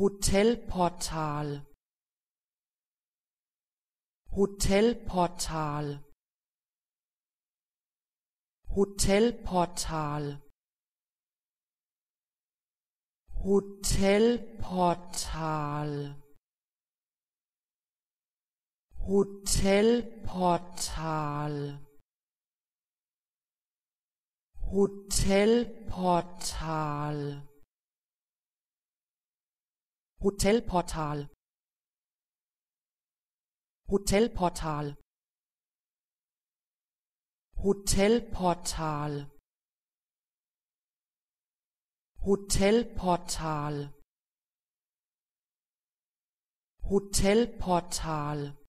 Hotelportal. Hotelportal. Hotelportal. Hotelportal. Hotelportal. Hotelportal Hotelportal. Hotelportal. Hotelportal. Hotelportal. Hotelportal